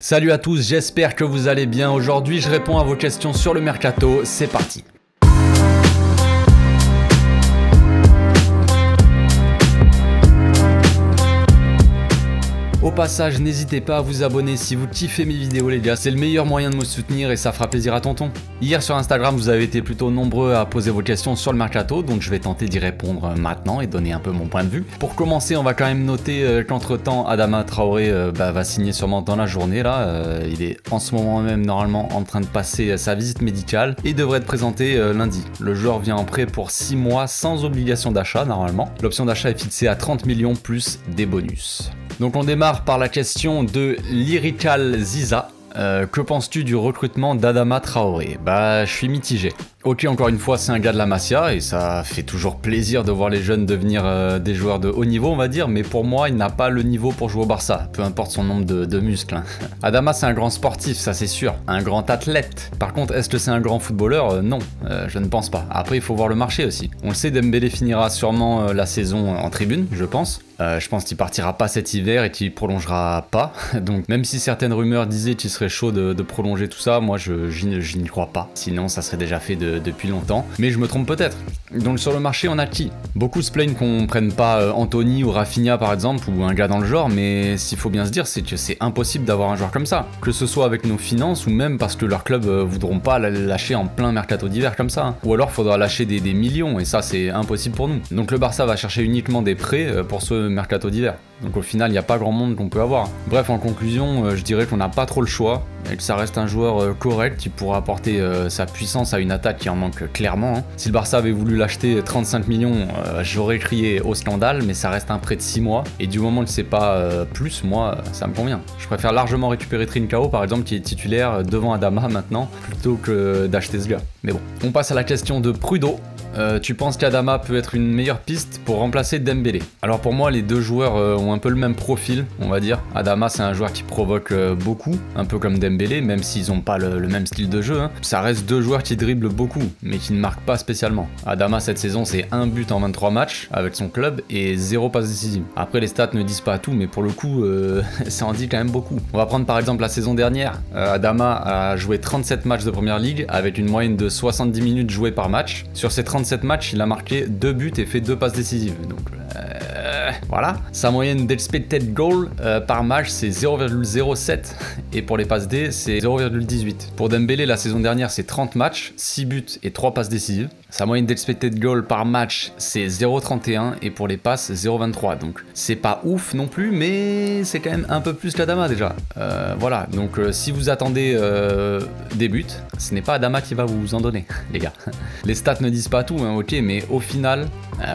Salut à tous, j'espère que vous allez bien. Aujourd'hui, je réponds à vos questions sur le mercato. C'est parti. Au passage, n'hésitez pas à vous abonner si vous kiffez mes vidéos les gars, c'est le meilleur moyen de me soutenir et ça fera plaisir à tonton. Hier sur Instagram, vous avez été plutôt nombreux à poser vos questions sur le mercato, donc je vais tenter d'y répondre maintenant et donner un peu mon point de vue. Pour commencer, on va quand même noter euh, qu'entre temps, Adama Traoré euh, bah, va signer sûrement dans la journée là. Euh, il est en ce moment même normalement en train de passer sa visite médicale et devrait être présenté lundi. Le joueur vient en prêt pour 6 mois sans obligation d'achat normalement. L'option d'achat est fixée à 30 millions plus des bonus. Donc on démarre par la question de Lyrical Ziza. Euh, que penses-tu du recrutement d'Adama Traoré? Bah, je suis mitigé. Ok, encore une fois, c'est un gars de la Masia et ça fait toujours plaisir de voir les jeunes devenir euh, des joueurs de haut niveau, on va dire, mais pour moi, il n'a pas le niveau pour jouer au Barça, peu importe son nombre de, muscles. Hein. Adama, c'est un grand sportif, ça c'est sûr, un grand athlète. Par contre, est-ce que c'est un grand footballeur? Euh, Non, je ne pense pas. Après, il faut voir le marché aussi. On le sait, Dembélé finira sûrement la saison en tribune, je pense. Euh, je pense qu'il partira pas cet hiver et qu'il prolongera pas. Donc même si certaines rumeurs disaient qu'il serait chaud de, prolonger tout ça, moi je, n'y crois pas. Sinon ça serait déjà fait depuis longtemps. Mais je me trompe peut-être. Donc sur le marché on a qui? Beaucoup se plaignent qu'on prenne pas euh, Anthony ou Rafinha par exemple ou un gars dans le genre, mais s'il faut bien se dire c'est que c'est impossible d'avoir un joueur comme ça. Que ce soit avec nos finances ou même parce que leurs clubs euh, voudront pas lâcher en plein mercato d'hiver comme ça. Ou alors faudra lâcher des, des millions et ça c'est impossible pour nous. Donc le Barça va chercher uniquement des prêts pour ce mercato d'hiver. Donc au final, il n'y a pas grand monde qu'on peut avoir. Bref, en conclusion, euh, je dirais qu'on n'a pas trop le choix et que ça reste un joueur euh, correct qui pourra apporter euh, sa puissance à une attaque qui en manque clairement. Hein. Si le Barça avait voulu l'acheter 35 millions, j'aurais crié au scandale, mais ça reste un prêt de 6 mois. Et du moment que c'est pas plus, moi, ça me convient. Je préfère largement récupérer Trincao, par exemple, qui est titulaire devant Adama maintenant, plutôt que d'acheter ce gars. Mais bon, on passe à la question de Prudo. Euh, tu penses qu'Adama peut être une meilleure piste pour remplacer Dembélé? Alors pour moi, les deux joueurs euh, ont un peu le même profil, on va dire. Adama, c'est un joueur qui provoque euh, beaucoup, un peu comme Dembélé, même s'ils n'ont pas le, même style de jeu. Hein. Ça reste deux joueurs qui dribblent beaucoup, mais qui ne marquent pas spécialement. Adama, cette saison, c'est un but en 23 matchs avec son club et zéro passe décisive. Après, les stats ne disent pas tout, mais pour le coup, ça en dit quand même beaucoup. On va prendre par exemple la saison dernière. Adama a joué 37 matchs de première ligue avec une moyenne de 70 minutes jouées par match. Sur ces 37 matchs, il a marqué 2 buts et fait 2 passes décisives. Donc euh, voilà. Sa moyenne d'expected goal euh, par match, c'est 0,07. Et pour les passes D, c'est 0,18. Pour Dembélé, la saison dernière, c'est 30 matchs, 6 buts et 3 passes décisives. Sa moyenne d'expected goal par match, c'est 0,31 et pour les passes, 0,23. Donc c'est pas ouf non plus, mais c'est quand même un peu plus qu'Adama déjà. Euh, voilà, donc euh, si vous attendez euh, des buts, ce n'est pas Adama qui va vous en donner, les gars. Les stats ne disent pas tout, hein, ok, mais au final,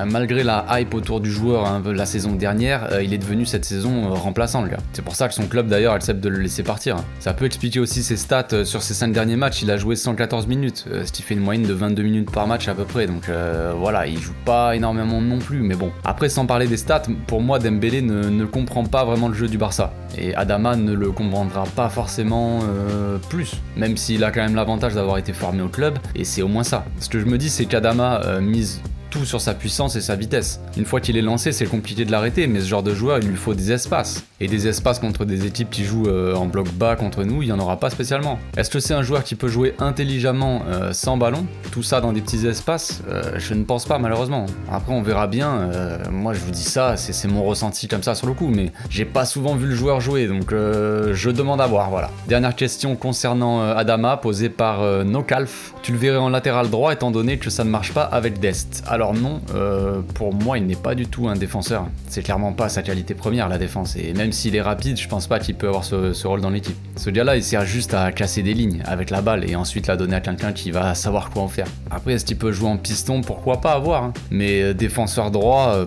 malgré la hype autour du joueur hein, la saison dernière, il est devenu cette saison remplaçant, le gars. C'est pour ça que son club d'ailleurs accepte de le laisser partir. Ça peut expliquer aussi ses stats sur ses 5 derniers matchs. Il a joué 114 minutes, ce qui fait une moyenne de 22 minutes par match à peu près. Donc euh, voilà, il joue pas énormément non plus. Mais bon, après, sans parler des stats, pour moi, Dembélé ne, comprend pas vraiment le jeu du Barça. Et Adama ne le comprendra pas forcément euh, plus, même s'il a quand même l'avantage d'avoir été formé au club. Et c'est au moins ça. Ce que je me dis, c'est qu'Adama euh, mise tout sur sa puissance et sa vitesse. Une fois qu'il est lancé, c'est compliqué de l'arrêter, mais ce genre de joueur, il lui faut des espaces. Et des espaces contre des équipes qui jouent euh, en bloc bas contre nous, il n'y en aura pas spécialement. Est-ce que c'est un joueur qui peut jouer intelligemment euh, sans ballon? Tout ça dans des petits espaces euh, Je ne pense pas malheureusement. Après on verra bien, moi je vous dis ça, c'est mon ressenti comme ça sur le coup, mais j'ai pas souvent vu le joueur jouer, donc je demande à voir, voilà. Dernière question concernant Adama, posée par Nokalf. Tu le verrais en latéral droit étant donné que ça ne marche pas avec Dest. Alors non, euh, pour moi, il n'est pas du tout un défenseur. C'est clairement pas sa qualité première, la défense. Et même s'il est rapide, je pense pas qu'il peut avoir ce, rôle dans l'équipe. Ce gars-là, il sert juste à casser des lignes avec la balle et ensuite la donner à quelqu'un qui va savoir quoi en faire. Après, est-ce qu'il peut jouer en piston? Pourquoi pas avoir hein. Mais euh, défenseur droit... Euh,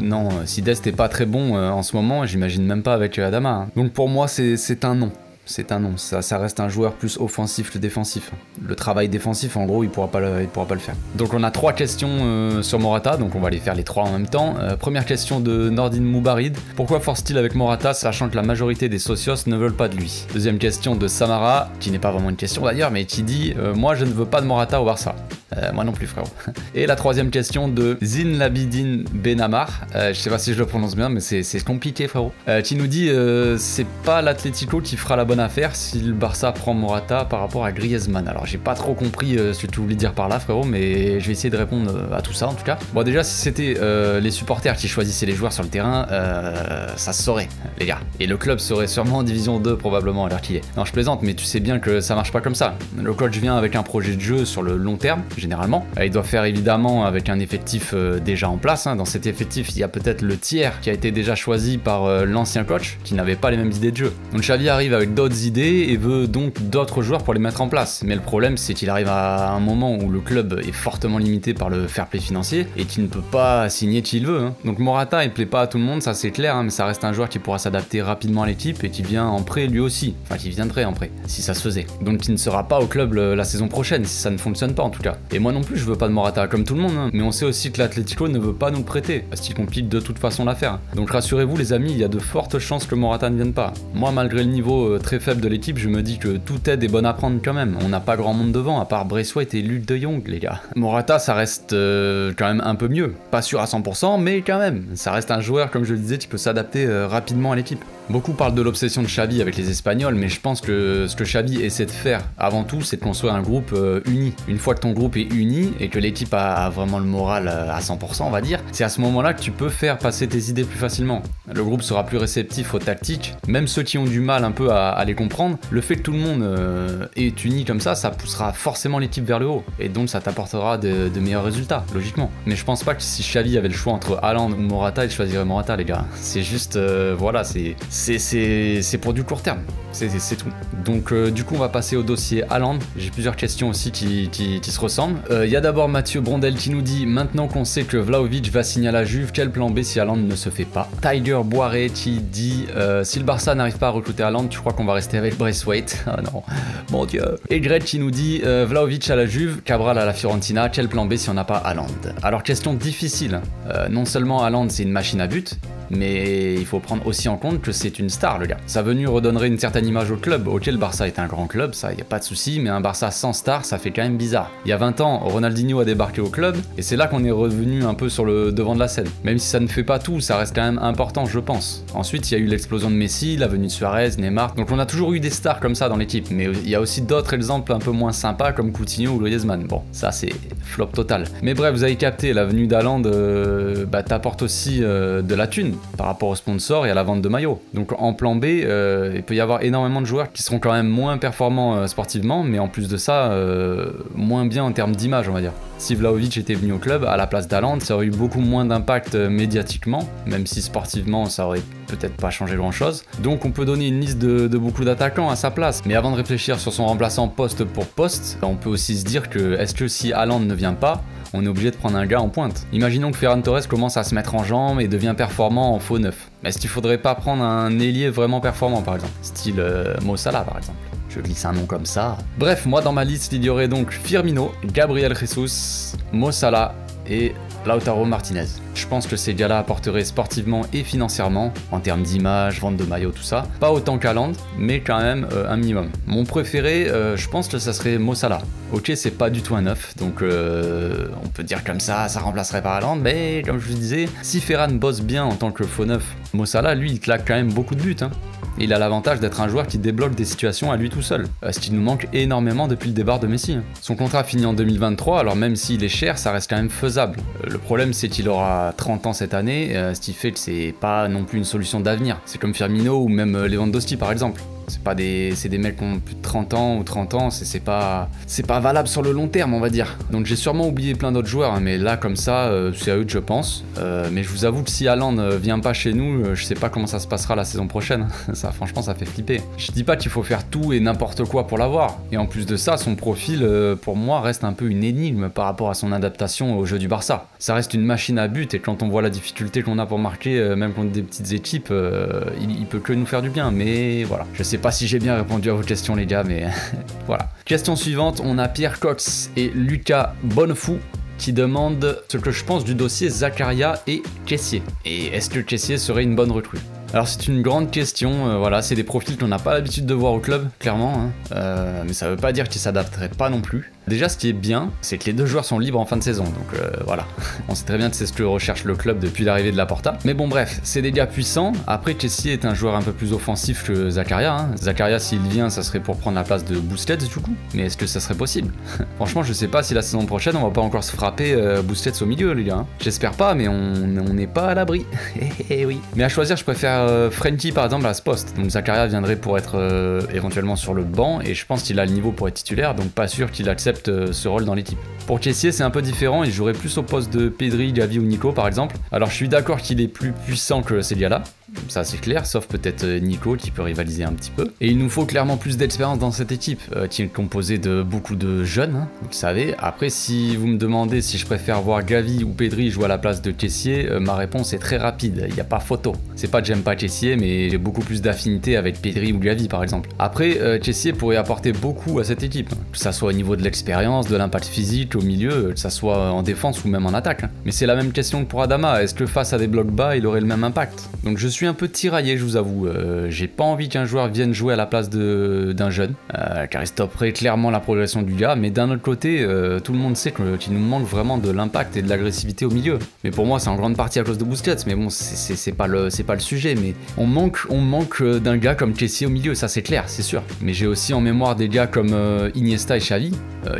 non, si Dest est pas très bon en ce moment, j'imagine même pas avec Adama. Hein. Donc pour moi, c'est un non c'est un non. Ça, reste un joueur plus offensif que défensif. Le travail défensif, en gros, il pourra pas le, pourra pas le faire. Donc on a trois questions euh, sur Morata, donc on va les faire les trois en même temps. Euh, première question de Nordin Moubarid. Pourquoi force-t-il avec Morata, sachant que la majorité des socios ne veulent pas de lui? Deuxième question de Samara, qui n'est pas vraiment une question d'ailleurs, mais qui dit euh, Moi je ne veux pas de Morata au Barça. Euh, moi non plus, frérot. Et la troisième question de Zin Labidin Benamar. Euh, je sais pas si je le prononce bien, mais c'est compliqué, frérot. Euh, nous dit c'est pas l'Atlético qui fera la bonne affaire si le Barça prend Morata par rapport à Griezmann. Alors j'ai pas trop compris ce que tu voulais dire par là, frérot, mais je vais essayer de répondre à tout ça en tout cas. Bon, déjà, si c'était les supporters qui choisissaient les joueurs sur le terrain, ça se saurait, les gars. Et le club serait sûrement en division 2 probablement à l'heure qu'il est. Non, je plaisante, mais tu sais bien que ça marche pas comme ça. Le coach vient avec un projet de jeu sur le long terme généralement. Euh, il doit faire évidemment avec un effectif euh, déjà en place. Hein. Dans cet effectif, il y a peut-être le tiers qui a été déjà choisi par euh, l'ancien coach qui n'avait pas les mêmes idées de jeu. Donc Xavi arrive avec d'autres idées et veut donc d'autres joueurs pour les mettre en place. Mais le problème, c'est qu'il arrive à un moment où le club est fortement limité par le fair play financier et qu'il ne peut pas signer qui il veut. Hein. Donc Morata, il plaît pas à tout le monde, ça c'est clair, hein, mais ça reste un joueur qui pourra s'adapter rapidement à l'équipe et qui vient en prêt lui aussi. Enfin, qui viendrait en prêt, si ça se faisait. Donc il ne sera pas au club la saison prochaine, si ça ne fonctionne pas en tout cas. Et moi non plus, je veux pas de Morata, comme tout le monde, hein. mais on sait aussi que l'Atlético ne veut pas nous le prêter, parce qu'il complique de toute façon l'affaire. Donc rassurez-vous les amis, il y a de fortes chances que Morata ne vienne pas. Moi, malgré le niveau euh, très faible de l'équipe, je me dis que tout aide est bon à prendre quand même. On n'a pas grand monde devant, à part Braithwaite et Luc de Jong, les gars. Morata, ça reste euh, quand même un peu mieux. Pas sûr à 100%, mais quand même. Ça reste un joueur, comme je le disais, qui peut s'adapter euh, rapidement à l'équipe. Beaucoup parlent de l'obsession de Xavi avec les Espagnols, mais je pense que ce que Xavi essaie de faire avant tout, c'est de construire un groupe euh, uni. Une fois que ton groupe est uni et que l'équipe a, vraiment le moral euh, à 100%, on va dire, c'est à ce moment-là que tu peux faire passer tes idées plus facilement. Le groupe sera plus réceptif aux tactiques, même ceux qui ont du mal un peu à, les comprendre. Le fait que tout le monde euh, est uni comme ça, ça poussera forcément l'équipe vers le haut, et donc ça t'apportera de, meilleurs résultats, logiquement. Mais je pense pas que si Xavi avait le choix entre Haaland ou Morata, il choisirait Morata, les gars. C'est juste, voilà, c'est c'est pour du court terme. C'est tout. Donc euh, du coup on va passer au dossier Haaland. J'ai plusieurs questions aussi qui, se ressemblent. Euh, il y a d'abord Mathieu Brondel qui nous dit maintenant qu'on sait que Vlaovic va signer à la Juve, quel plan B si Haaland ne se fait pas? Tiger Boiré qui dit euh, si le Barça n'arrive pas à recruter Haaland, tu crois qu'on va rester avec Braithwaite Ah non, mon dieu. Et Gret qui nous dit Vlaovic à la Juve, Cabral à la Fiorentina, quel plan B si on n'a pas Haaland? Alors question difficile. non seulement Haaland c'est une machine à but, mais il faut prendre aussi en compte que c'est une star le gars. Sa venue redonnerait une certaine image au club. Ok, le Barça est un grand club, ça y a pas de souci, mais un Barça sans star, ça fait quand même bizarre. Il y a 20 ans, Ronaldinho a débarqué au club, et c'est là qu'on est revenu un peu sur le devant de la scène. Même si ça ne fait pas tout, ça reste quand même important, je pense. Ensuite, il y a eu l'explosion de Messi, la venue de Suarez, Neymar. Donc on a toujours eu des stars comme ça dans l'équipe, mais il y a aussi d'autres exemples un peu moins sympas comme Coutinho ou Griezmann. Bon, ça c'est flop total. Mais bref, vous avez capté, la venue d'Aland euh, bah, t'apporte aussi euh, de la thune par rapport aux sponsors et à la vente de maillots. Donc en plan B, euh, il peut y avoir énormément de joueurs qui seront quand même moins performants euh, sportivement, mais en plus de ça, euh, moins bien en termes d'image, on va dire. Si Vlaovic était venu au club à la place d'Aland, ça aurait eu beaucoup moins d'impact médiatiquement, même si sportivement ça aurait peut-être pas changé grand chose. Donc on peut donner une liste de, beaucoup d'attaquants à sa place. Mais avant de réfléchir sur son remplaçant poste pour poste, on peut aussi se dire que est-ce que si Haaland ne vient pas, on est obligé de prendre un gars en pointe. Imaginons que Ferran Torres commence à se mettre en jambes et devient performant en faux neuf. Est-ce qu'il faudrait pas prendre un ailier vraiment performant par exemple? Style euh, Mo Salah par exemple. Je glisse un nom comme ça. Bref, moi dans ma liste, il y aurait donc Firmino, Gabriel Jesus, Mo Salah et Lautaro Martinez. Je pense que ces gars-là apporteraient sportivement et financièrement, en termes d'image, vente de maillots, tout ça, pas autant qu'Aland, mais quand même euh, un minimum. Mon préféré, euh, je pense que ça serait Mossala. Ok, c'est pas du tout un neuf, donc euh, on peut dire comme ça, ça remplacerait par Haaland, mais comme je vous disais, si Ferran bosse bien en tant que faux neuf, Mossala, lui, il claque quand même beaucoup de buts. Hein. Il a l'avantage d'être un joueur qui débloque des situations à lui tout seul, ce qui nous manque énormément depuis le départ de Messi. Son contrat finit en 2023, alors même s'il est cher, ça reste quand même faisable. Le problème, c'est qu'il aura 30 ans cette année, ce qui fait que c'est pas non plus une solution d'avenir. C'est comme Firmino ou même Lewandowski par exemple. C'est pas des, c'est des mecs qui ont plus de 30 ans ou 30 ans, c'est pas, c'est pas valable sur le long terme, on va dire. Donc j'ai sûrement oublié plein d'autres joueurs, hein, mais là comme ça, euh, c'est à eux je pense. Euh, mais je vous avoue que si Alan ne vient pas chez nous, euh, je sais pas comment ça se passera la saison prochaine. ça, franchement, ça fait flipper. Je dis pas qu'il faut faire tout et n'importe quoi pour l'avoir. Et en plus de ça, son profil, pour moi, reste un peu une énigme par rapport à son adaptation au jeu du Barça. Ça reste une machine à but et quand on voit la difficulté qu'on a pour marquer, même contre des petites équipes, il, il peut que nous faire du bien. Mais voilà, je sais pas si j'ai bien répondu à vos questions les gars, mais voilà. Question suivante, on a Pierre Cox et Lucas Bonnefou qui demandent ce que je pense du dossier Zakaria et Caissier. Et est-ce que Caissier serait une bonne recrue? Alors c'est une grande question, euh, voilà, c'est des profils qu'on n'a pas l'habitude de voir au club, clairement, hein. euh, mais ça veut pas dire qu'ils s'adapteraient pas non plus. Déjà, ce qui est bien, c'est que les deux joueurs sont libres en fin de saison, donc euh, voilà. On sait très bien que c'est ce que recherche le club depuis l'arrivée de la Porta. Mais bon, bref, c'est des gars puissants. Après, Chessie est un joueur un peu plus offensif que Zakaria. Hein. Zakaria, s'il vient, ça serait pour prendre la place de Boosted du coup. Mais est-ce que ça serait possible? Franchement, je sais pas si la saison prochaine, on va pas encore se frapper euh, au milieu, les gars. Hein. J'espère pas, mais on n'est pas à l'abri. Eh oui. Mais à choisir, je préfère euh, Frenkie par exemple à ce poste. Donc Zakaria viendrait pour être euh, éventuellement sur le banc, et je pense qu'il a le niveau pour être titulaire, donc pas sûr qu'il accepte euh, ce rôle dans l'équipe. Pour Kessier, c'est un peu différent, il jouerait plus au poste de Pedri, Gavi ou Nico par exemple. Alors je suis d'accord qu'il est plus puissant que Celia ça c'est clair, sauf peut-être euh, Nico qui peut rivaliser un petit peu. Et il nous faut clairement plus d'expérience dans cette équipe, euh, qui est composée de beaucoup de jeunes, hein, vous le savez. Après, si vous me demandez si je préfère voir Gavi ou Pedri jouer à la place de Tessier, euh, ma réponse est très rapide, il n'y a pas photo. C'est pas que j'aime pas Tessier, mais j'ai beaucoup plus d'affinité avec Pedri ou Gavi par exemple. Après, Tessier pourrait apporter beaucoup à cette équipe, hein, que ça soit au niveau de l'expérience, de l'impact physique au milieu, que ça soit en défense ou même en attaque. Hein. Mais c'est la même question que pour Adama, est-ce que face à des blocs bas, il aurait le même impact? Donc je suis un peu tiraillé, je vous avoue. Euh, j'ai pas envie qu'un joueur vienne jouer à la place d'un jeune, euh, car il stopperait clairement la progression du gars. Mais d'un autre côté, euh, tout le monde sait qu'il nous manque vraiment de l'impact et de l'agressivité au milieu. Mais pour moi, c'est en grande partie à cause de Busquets. Mais bon, c'est pas le pas le sujet. Mais on manque on manque d'un gars comme Chelsea au milieu, ça c'est clair, c'est sûr. Mais j'ai aussi en mémoire des gars comme Iniesta et Xavi,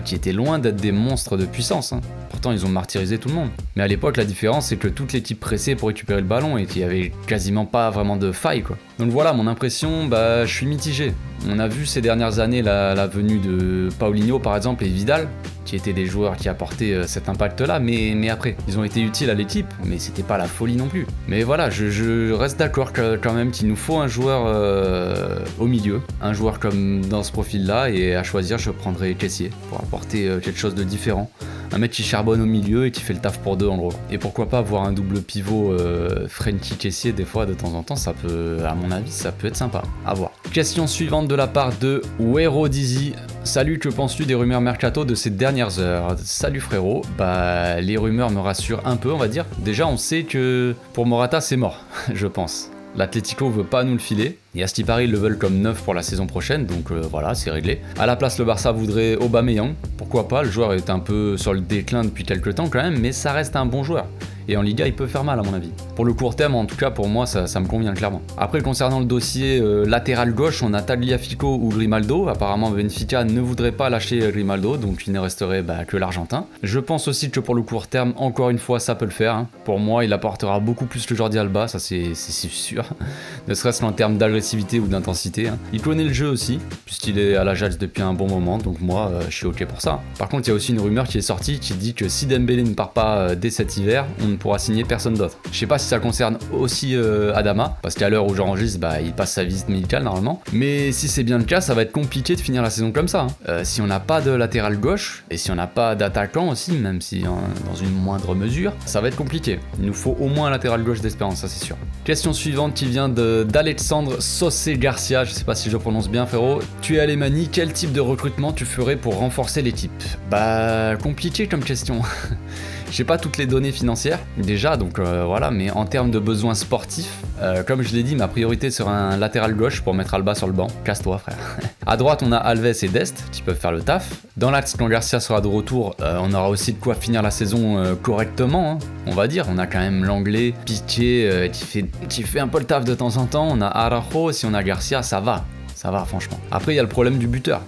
qui étaient loin d'être des monstres de puissance. Hein. Pourtant, ils ont martyrisé tout le monde. Mais à l'époque, la différence, c'est que toute l'équipe pressait pour récupérer le ballon et qu'il y avait quasiment pas vraiment de faille, quoi. Donc voilà, mon impression, bah, je suis mitigé. On a vu ces dernières années la, venue de Paulinho, par exemple, et Vidal, qui étaient des joueurs qui apportaient euh, cet impact-là, mais, mais après, ils ont été utiles à l'équipe, mais c'était pas la folie non plus. Mais voilà, je, reste d'accord quand même qu'il nous faut un joueur euh, au milieu, un joueur comme dans ce profil-là, et à choisir, je prendrais Caissier pour apporter euh, quelque chose de différent un mec qui charbonne au milieu et qui fait le taf pour deux en gros. Et pourquoi pas avoir un double pivot euh, Frenchy caissier des fois de temps en temps, ça peut, à mon avis, ça peut être sympa. À voir. Question suivante de la part de Wero Dizzy. Salut, que penses-tu des rumeurs mercato de ces dernières heures? Salut frérot, bah les rumeurs me rassurent un peu on va dire. Déjà on sait que pour Morata c'est mort, je pense. L'Atlético veut pas nous le filer. Et à ce ils le veulent comme neuf pour la saison prochaine, donc euh, voilà, c'est réglé. À la place, le Barça voudrait Aubameyang. Pourquoi pas? Le joueur est un peu sur le déclin depuis quelques temps quand même, mais ça reste un bon joueur. Et en Liga, il peut faire mal à mon avis. Pour le court terme, en tout cas, pour moi, ça, me convient clairement. Après, concernant le dossier euh, latéral gauche, on a Tagliafico ou Grimaldo. Apparemment, Benfica ne voudrait pas lâcher Grimaldo, donc il ne resterait bah, que l'Argentin. Je pense aussi que pour le court terme, encore une fois, ça peut le faire. Hein. Pour moi, il apportera beaucoup plus que Jordi Alba, ça c'est sûr. ne serait-ce qu'en termes d'agressivité ou d'intensité. Hein. Il connaît le jeu aussi, puisqu'il est à l'Ajax depuis un bon moment, donc moi, euh, je suis ok pour ça. Par contre, il y a aussi une rumeur qui est sortie qui dit que si Dembélé ne part pas euh, dès cet hiver, on pourra signer personne d'autre. Je sais pas si ça concerne aussi euh, Adama, parce qu'à l'heure où j'enregistre, bah, il passe sa visite médicale normalement. Mais si c'est bien le cas, ça va être compliqué de finir la saison comme ça. Hein. Euh, si on n'a pas de latéral gauche, et si on n'a pas d'attaquant aussi, même si dans une moindre mesure, ça va être compliqué. Il nous faut au moins un latéral gauche d'espérance, ça c'est sûr. Question suivante qui vient d'Alexandre Saucé Garcia, je sais pas si je prononce bien frérot. Tu es Alemani, quel type de recrutement tu ferais pour renforcer l'équipe? Bah compliqué comme question. J'ai pas toutes les données financières déjà, donc euh, voilà, mais en termes de besoins sportifs, euh, comme je l'ai dit, ma priorité sera un latéral gauche pour mettre Alba sur le banc. Casse-toi, frère. à droite, on a Alves et Dest qui peuvent faire le taf. Dans l'axe, quand Garcia sera de retour, euh, on aura aussi de quoi finir la saison correctement, hein, on va dire. On a quand même l'anglais, Piqué, qui, fait, qui fait un peu le taf de temps en temps. On a Arajo, si on a Garcia, ça va. Ça va, franchement. Après, il y a le problème du buteur.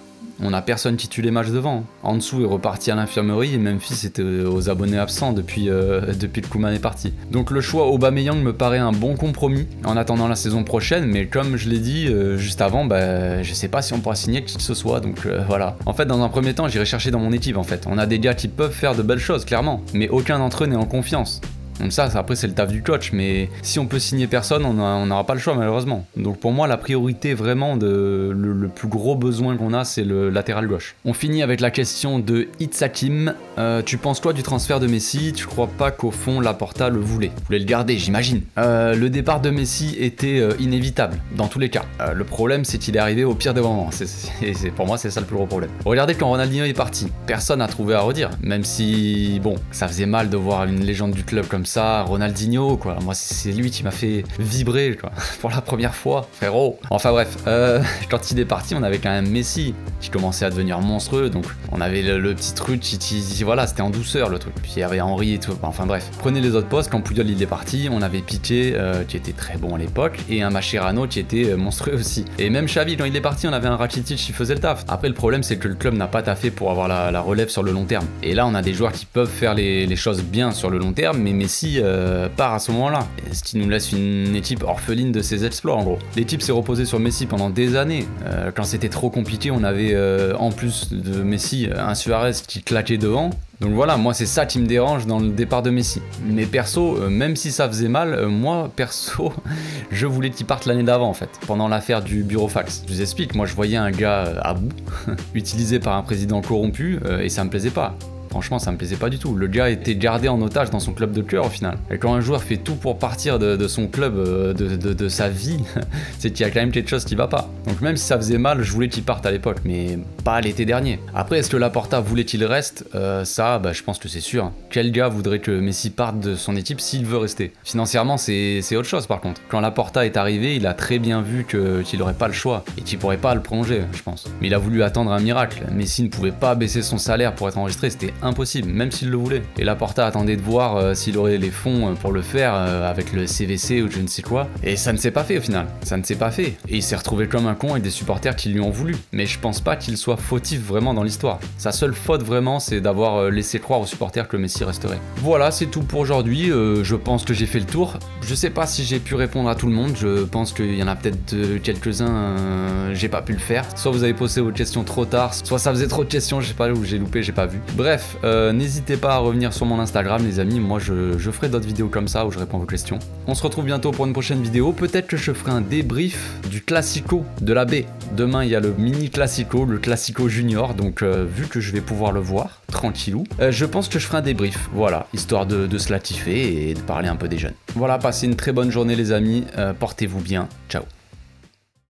On a personne qui tue les matchs devant. En dessous est reparti à l'infirmerie et Memphis était aux abonnés absents depuis, euh, depuis que Kuman est parti. Donc le choix Aubameyang me paraît un bon compromis en attendant la saison prochaine, mais comme je l'ai dit euh, juste avant, bah, je sais pas si on pourra signer qui que ce soit, donc euh, voilà. En fait, dans un premier temps, j'irai chercher dans mon équipe en fait. On a des gars qui peuvent faire de belles choses, clairement, mais aucun d'entre eux n'est en confiance. Donc ça, après c'est le taf du coach, mais si on peut signer personne, on n'aura pas le choix malheureusement. Donc pour moi, la priorité vraiment, de, le, plus gros besoin qu'on a, c'est le latéral gauche. On finit avec la question de Itzakim. Euh, tu penses quoi du transfert de Messi? Tu crois pas qu'au fond Laporta le voulait? Vous voulez le garder, j'imagine. Euh, le départ de Messi était euh, inévitable, dans tous les cas. le problème, c'est qu'il est arrivé au pire des moments. C'est, pour moi, c'est ça le plus gros problème. Regardez quand Ronaldinho est parti, personne n'a trouvé à redire. Même si, bon, ça faisait mal de voir une légende du club comme ça ça, Ronaldinho, quoi. Moi, c'est lui qui m'a fait vibrer, quoi, pour la première fois, frérot. Enfin bref, euh, quand il est parti, on avait quand même Messi qui commençait à devenir monstrueux, donc on avait le, petit truc qui, voilà, c'était en douceur le truc. Puis il y avait Henri et tout. Enfin bref, prenez les autres postes. Quand Puyol il est parti, on avait Piqué euh, qui était très bon à l'époque et un Machirano qui était euh, monstrueux aussi. Et même Xavi quand il est parti, on avait un Rakitic qui faisait le taf. Après le problème c'est que le club n'a pas taffé pour avoir la, relève sur le long terme. Et là on a des joueurs qui peuvent faire les, choses bien sur le long terme, mais Messi euh, part à ce moment-là. Ce qui nous laisse une équipe orpheline de ses exploits en gros. L'équipe s'est reposée sur Messi pendant des années. quand c'était trop compliqué, on avait en plus de Messi un Suarez qui claquait devant. Donc voilà, moi c'est ça qui me dérange dans le départ de Messi. Mais perso, euh, même si ça faisait mal, euh, moi perso, je voulais qu'il parte l'année d'avant en fait, pendant l'affaire du bureau fax. Je vous explique, moi je voyais un gars euh, à bout, utilisé par un président corrompu, et ça me plaisait pas. Franchement, ça me plaisait pas du tout. Le gars était gardé en otage dans son club de cœur au final. Et quand un joueur fait tout pour partir de, son club, euh, de, sa vie, c'est qu'il y a quand même quelque chose qui va pas. Donc même si ça faisait mal, je voulais qu'il parte à l'époque, mais pas l'été dernier. Après, est-ce que Laporta voulait qu'il reste? Euh, Ça, bah, je pense que c'est sûr. Quel gars voudrait que Messi parte de son équipe s'il veut rester? Financièrement, c'est autre chose par contre. Quand Laporta est arrivé, il a très bien vu qu'il n'aurait pas le choix et qu'il pourrait pas le prolonger, je pense. Mais il a voulu attendre un miracle. Messi ne pouvait pas baisser son salaire pour être enregistré, c'était impossible, même s'il le voulait. Et Laporta attendait de voir euh, s'il aurait les fonds euh, pour le faire euh, avec le CVC ou je ne sais quoi. Et ça ne s'est pas fait au final. Ça ne s'est pas fait. Et il s'est retrouvé comme un con avec des supporters qui lui ont voulu. Mais je pense pas qu'il soit fautif vraiment dans l'histoire. Sa seule faute vraiment, c'est d'avoir laissé croire aux supporters que Messi resterait. Voilà, c'est tout pour aujourd'hui. je pense que j'ai fait le tour. Je sais pas si j'ai pu répondre à tout le monde. Je pense qu'il y en a peut-être quelques-uns, j'ai pas pu le faire. Soit vous avez posé vos questions trop tard, soit ça faisait trop de questions, je sais pas où j'ai loupé, j'ai pas vu. Bref, euh, n'hésitez pas à revenir sur mon Instagram les amis, moi je, ferai d'autres vidéos comme ça où je réponds à vos questions. On se retrouve bientôt pour une prochaine vidéo, peut-être que je ferai un débrief du Classico de la baie. Demain il y a le mini Classico, le Classico Junior, donc euh, vu que je vais pouvoir le voir, tranquillou, euh, je pense que je ferai un débrief, voilà, histoire de, de se latifer et de parler un peu des jeunes. Voilà, passez une très bonne journée les amis, portez-vous bien, ciao